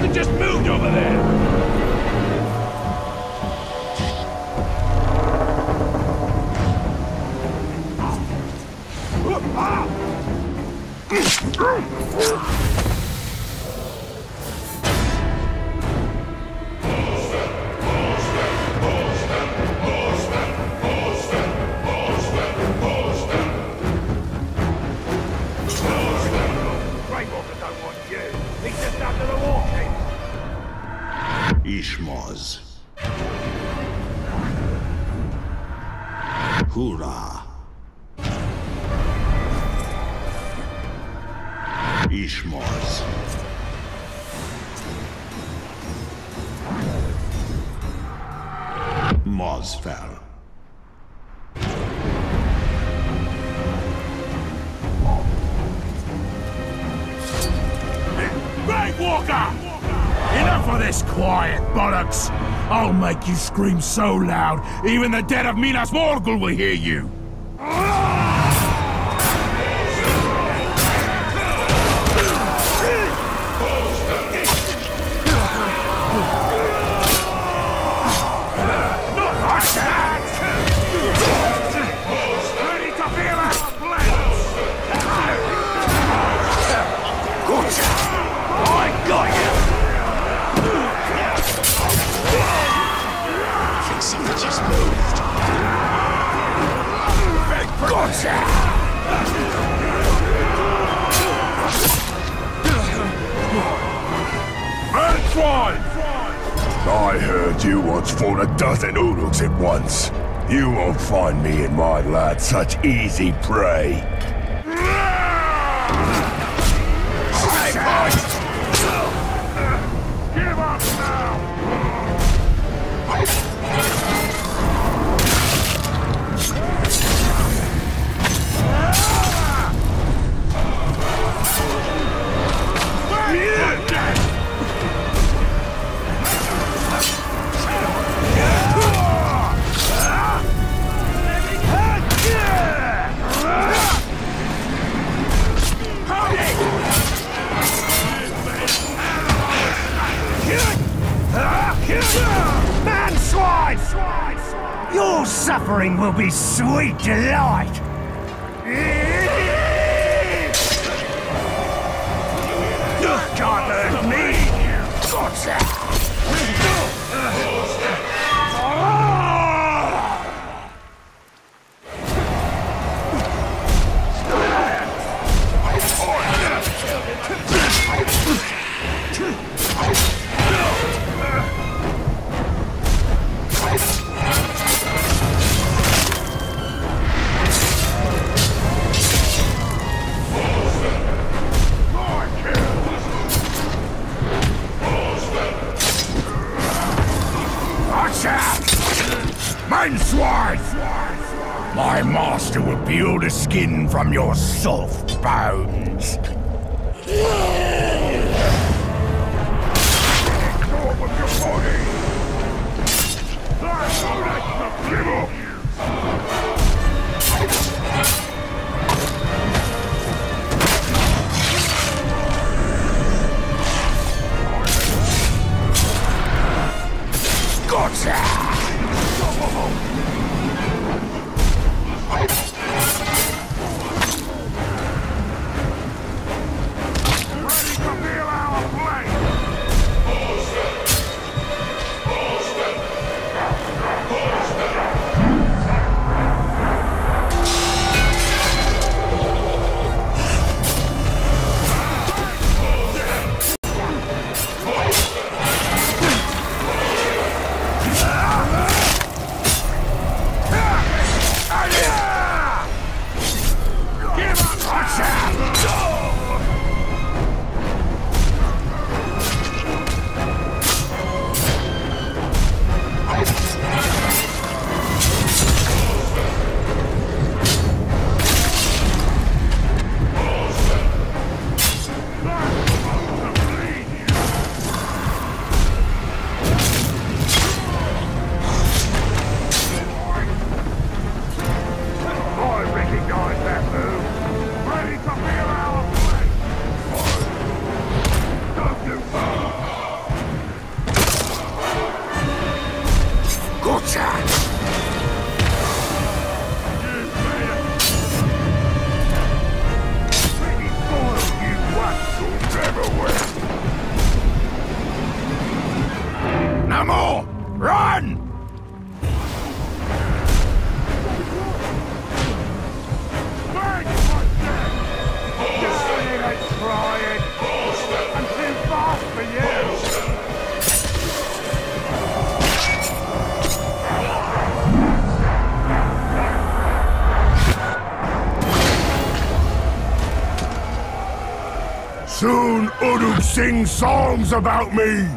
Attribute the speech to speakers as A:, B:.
A: Something just moved over there! Gravewalker don't want you. He's just under the walking.
B: Ismaz. Hurrá!
A: Ismaz. Maz fel. This quiet bollocks! I'll make you scream so loud, even the dead of Minas Morgul will hear you! Manfred!
C: I heard you once fought a dozen Uruks at once. You won't find me and my lad such easy prey.
A: Give up now!
D: Suffering will be sweet delight! Can't hurt me! Gotcha!
C: Manswine! My master will peel the skin from your soft bones.
A: Ready Run! I'm too fast for you! Soon Uruk sings songs about me!